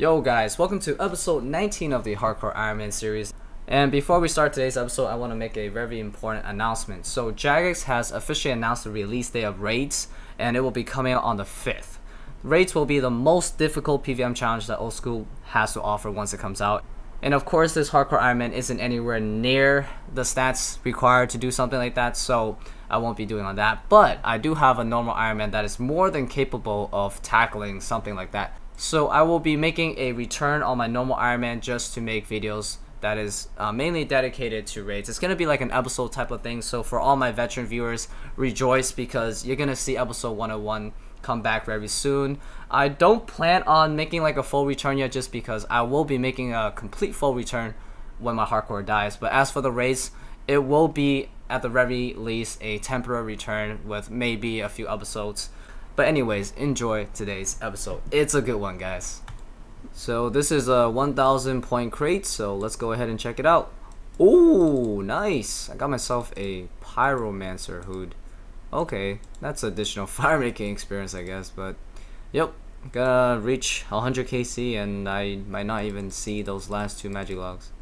Yo guys, welcome to episode 19 of the Hardcore Iron Man series. And before we start today's episode, I want to make a very important announcement. So Jagex has officially announced the release day of Raids, and it will be coming out on the 5th. Raids will be the most difficult PVM challenge that Old School has to offer once it comes out. And of course, this Hardcore Iron Man isn't anywhere near the stats required to do something like that, so I won't be doing on that. But I do have a normal Iron Man that is more than capable of tackling something like that. So I will be making a return on my normal Iron Man just to make videos that is uh, mainly dedicated to raids. It's going to be like an episode type of thing. So for all my veteran viewers, rejoice because you're going to see episode 101 come back very soon. I don't plan on making like a full return yet just because I will be making a complete full return when my hardcore dies. But as for the raids, it will be at the very least a temporary return with maybe a few episodes. But anyways, enjoy today's episode. It's a good one, guys. So this is a 1000 point crate, so let's go ahead and check it out. Oh, nice. I got myself a Pyromancer hood. Okay, that's additional fire making experience, I guess, but yep. Gonna reach 100 KC and I might not even see those last two magic logs.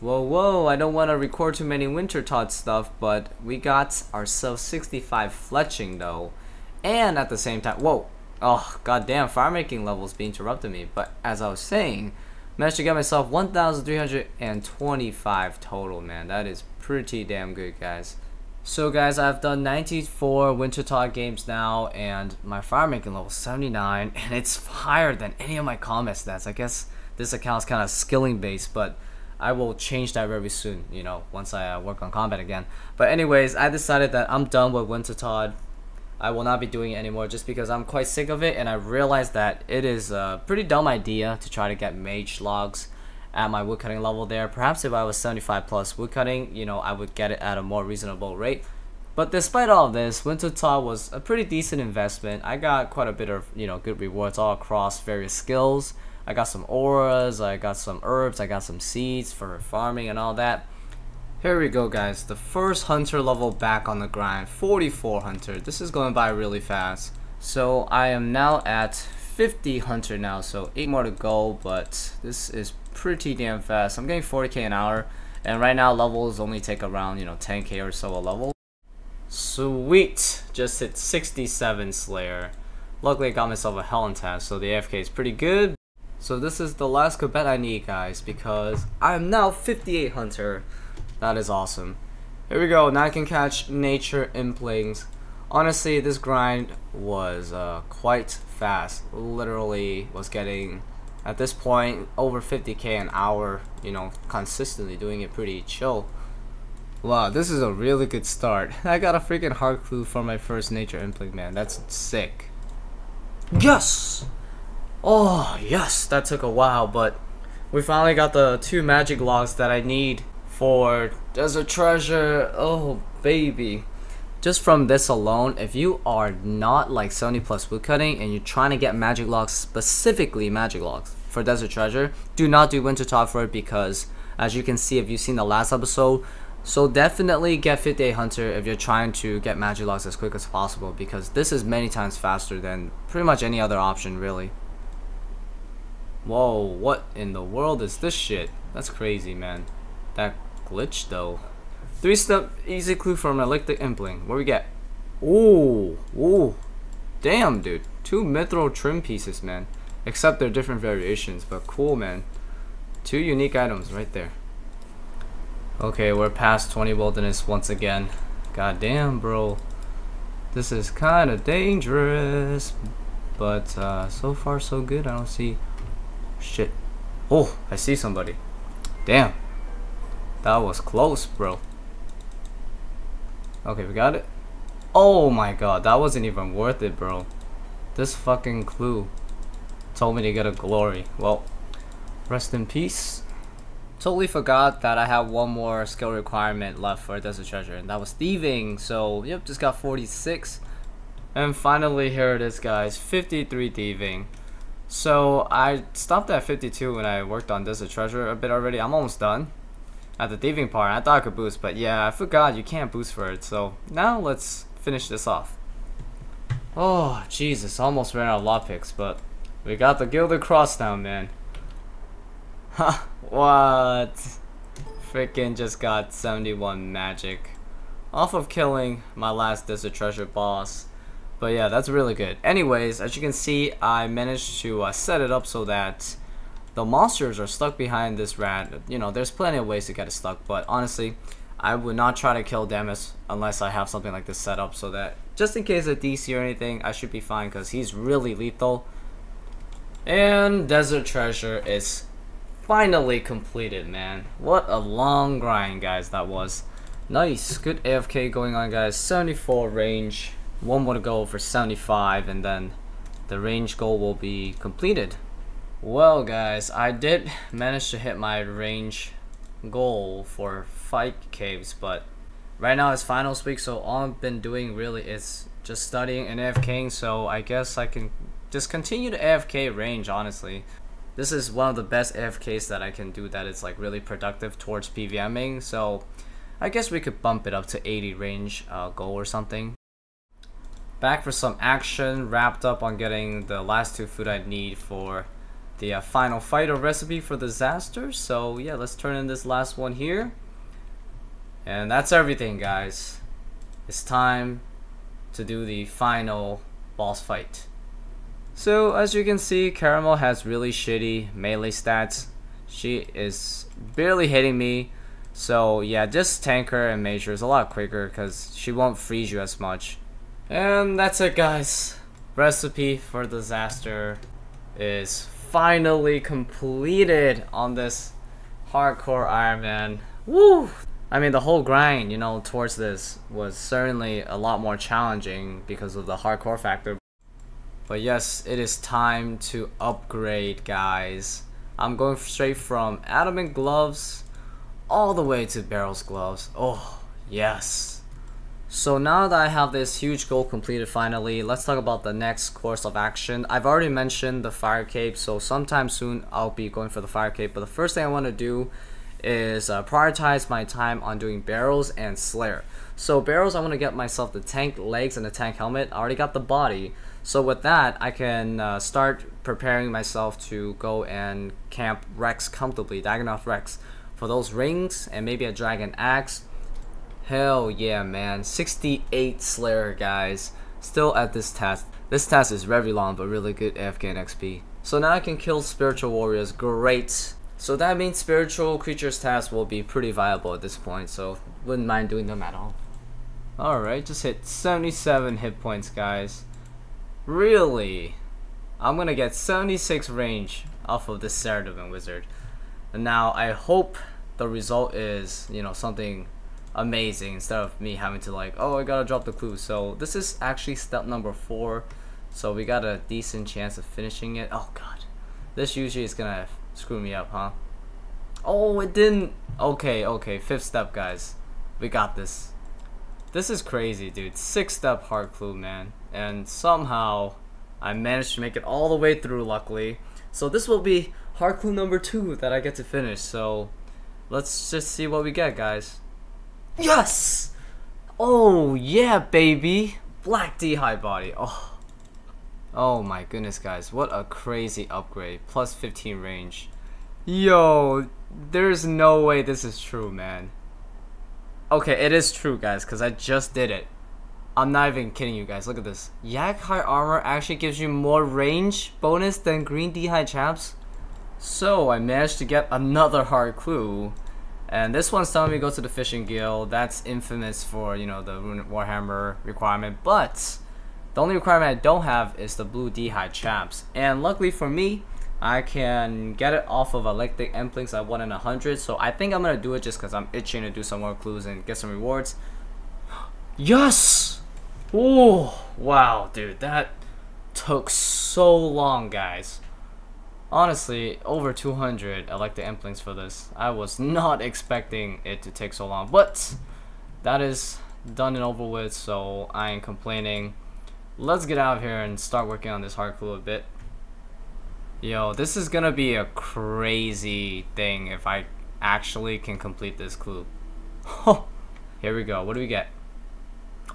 Whoa, whoa, I don't want to record too many Wintertodt stuff, but we got ourselves 65 fletching though. And at the same time, whoa, oh, goddamn, fire making levels be interrupted me. But as I was saying, managed to get myself 1,325 total, man. That is pretty damn good, guys. So guys, I've done 94 Wintertodt games now, and my fire making level 79, and it's higher than any of my combat stats. I guess this account is kind of skilling based, but I will change that very soon, you know, once I uh, work on combat again. But anyways, I decided that I'm done with Wintertodt. I will not be doing it anymore just because I'm quite sick of it and I realized that it is a pretty dumb idea to try to get mage logs at my woodcutting level there. Perhaps if I was 75 plus woodcutting, you know, I would get it at a more reasonable rate. But despite all of this, Wintertodt was a pretty decent investment. I got quite a bit of, you know, good rewards all across various skills. I got some auras, I got some herbs, I got some seeds for farming and all that. Here we go guys, the first hunter level back on the grind, 44 hunter. This is going by really fast. So I am now at 50 hunter now, so 8 more to go, but this is pretty damn fast. I'm getting 40k an hour, and right now levels only take around, you know, 10k or so a level. Sweet! Just hit 67 Slayer. Luckily I got myself a Helen task, so the AFK is pretty good. So this is the last Quebec I need, guys, because I'm now 58 Hunter. That is awesome. Here we go. Now I can catch Nature Implings. Honestly, this grind was uh, quite fast. Literally was getting, at this point, over 50k an hour, you know, consistently doing it pretty chill. Wow, this is a really good start. I got a freaking hard clue for my first Nature Impling, man. That's sick. Yes! Oh, yes, that took a while, but we finally got the two magic logs that I need for Desert Treasure. Oh, baby. Just from this alone, if you are not like 70 plus woodcutting and you're trying to get magic logs, specifically magic logs for Desert Treasure, do not do Wintertodt for it because as you can see if you've seen the last episode, so definitely get 58 Hunter if you're trying to get magic logs as quick as possible because this is many times faster than pretty much any other option really. Whoa, what in the world is this shit? That's crazy, man. That glitch, though. Three step easy clue from eclectic Impling. What we get? Ooh, ooh. Damn, dude. Two mithril trim pieces, man. Except they're different variations, but cool, man. Two unique items right there. Okay, we're past 20 wilderness once again. God damn, bro. This is kind of dangerous. But uh, so far, so good. I don't see Shit. Oh, I see somebody. Damn. That was close, bro. Okay, we got it. Oh my god, that wasn't even worth it, bro. This fucking clue told me to get a glory. Well, rest in peace. Totally forgot that I have one more skill requirement left for Desert Treasure, and that was thieving. So, yep, just got 46. And finally, here it is, guys. 53 thieving. So I stopped at 52 when I worked on Desert Treasure a bit already. I'm almost done at the thieving part. I thought I could boost, but yeah, I forgot you can't boost for it. So now let's finish this off. Oh, Jesus, almost ran out of lockpicks, but We got the Gilded Cross now, man. Ha, what? Freaking just got 71 magic. Off of killing my last Desert Treasure boss. But yeah, that's really good. Anyways, as you can see, I managed to uh, set it up so that the monsters are stuck behind this rat. You know, there's plenty of ways to get it stuck, but honestly, I would not try to kill Damis unless I have something like this set up so that just in case of DC or anything, I should be fine because he's really lethal. And Desert Treasure is finally completed, man. What a long grind, guys, that was. Nice, good AFK going on, guys. 74 range. One more to go for 75, and then the range goal will be completed. Well, guys, I did manage to hit my range goal for fight caves, but right now it's finals week, so all I've been doing really is just studying and AFKing, so I guess I can just continue to AFK range, honestly. This is one of the best AFKs that I can do that is like really productive towards PVMing, so I guess we could bump it up to 80 range uh, goal or something. Back for some action, wrapped up on getting the last two food I need for the uh, final fighter recipe for disaster. So yeah, let's turn in this last one here. And that's everything guys. It's time to do the final boss fight. So as you can see, Karamel has really shitty melee stats. She is barely hitting me. So yeah, just tank her and Major is a lot quicker because she won't freeze you as much. And that's it guys. Recipe for disaster is finally completed on this hardcore Iron Man. Woo! I mean, the whole grind, you know, towards this was certainly a lot more challenging because of the hardcore factor. But yes, it is time to upgrade, guys. I'm going straight from adamant gloves all the way to barrows gloves. Oh, yes. So now that I have this huge goal completed finally, let's talk about the next course of action. I've already mentioned the fire cape, so sometime soon I'll be going for the fire cape. But the first thing I want to do is uh, prioritize my time on doing barrows and slayer. So barrows, I want to get myself the tank legs and the tank helmet. I already got the body. So with that, I can uh, start preparing myself to go and camp Rex comfortably, Dagannoth Rex, for those rings and maybe a dragon axe Hell yeah, man. 68 Slayer, guys. Still at this task. This task is very long, but really good AFK and XP. So now I can kill Spiritual Warriors. Great. So that means Spiritual Creatures task will be pretty viable at this point, so wouldn't mind doing them at all. Alright, just hit 77 hit points, guys. Really? I'm gonna get 76 range off of this Saradomin Wizard. And now I hope the result is, you know, something amazing instead of me having to like, oh, I gotta drop the clue. So this is actually step number four. So we got a decent chance of finishing it. Oh god, this usually is gonna screw me up, huh? Oh, it didn't. Okay, okay, fifth step, guys. We got this. This is crazy, dude. Six step hard clue, man. And somehow I managed to make it all the way through, luckily. So this will be hard clue number two that I get to finish. So let's just see what we get, guys. Yes! Oh, yeah, baby! Black D'hide body. Oh. Oh my goodness, guys. What a crazy upgrade. Plus 15 range. Yo, there's no way this is true, man. Okay, it is true, guys, because I just did it. I'm not even kidding you guys. Look at this. Yak Hide Armor actually gives you more range bonus than Green D'hide Chaps. So, I managed to get another hard clue. And this one's telling me go to the Fishing Guild. That's infamous for, you know, the Warhammer requirement. But the only requirement I don't have is the blue D'hide chaps. And luckily for me, I can get it off of Eclectic Implings at 1 in 100. So I think I'm going to do it just because I'm itching to do some more clues and get some rewards. Yes! Oh, wow, dude. That took so long, guys. Honestly, over 200 Eclectic Implings for this. I was not expecting it to take so long, but that is done and over with, so I ain't complaining. Let's get out of here and start working on this hard clue a bit. Yo, this is gonna be a crazy thing if I actually can complete this clue. here we go. What do we get?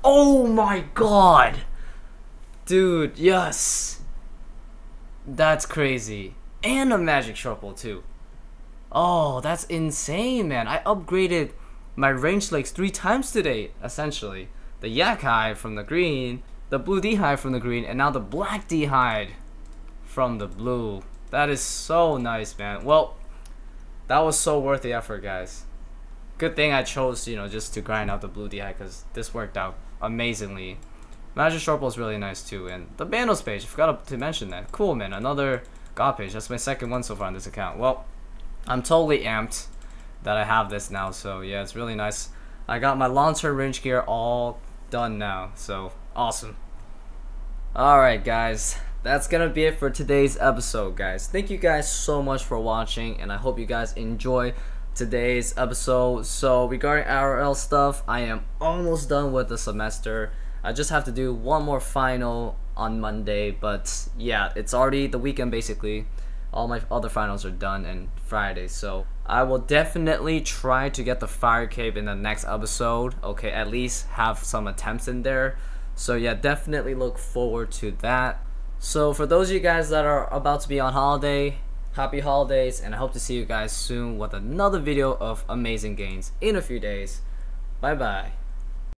Oh my god! Dude, yes! That's crazy. And a magic sharpple too. Oh, that's insane, man. I upgraded my range legs three times today, essentially. The yak hide from the green, the blue d'hide from the green, and now the black d'hide from the blue. That is so nice, man. Well, that was so worth the effort, guys. Good thing I chose, you know, just to grind out the blue d'hide because this worked out amazingly. Magic Sharpple is really nice too, and the Bandos page, I forgot to mention that. Cool, man. Another God page. That's my second one so far on this account. Well, I'm totally amped that I have this now, so yeah, it's really nice. I got my long-term range gear all done now, so awesome. Alright, guys. That's gonna be it for today's episode, guys. Thank you guys so much for watching, and I hope you guys enjoy today's episode. So regarding IRL stuff, I am almost done with the semester. I just have to do one more final on Monday, but yeah, it's already the weekend basically. All my other finals are done and Friday, so I will definitely try to get the fire cape in the next episode. Okay, at least have some attempts in there. So yeah, definitely look forward to that. So for those of you guys that are about to be on holiday, happy holidays, and I hope to see you guys soon with another video of amazing games in a few days. Bye bye.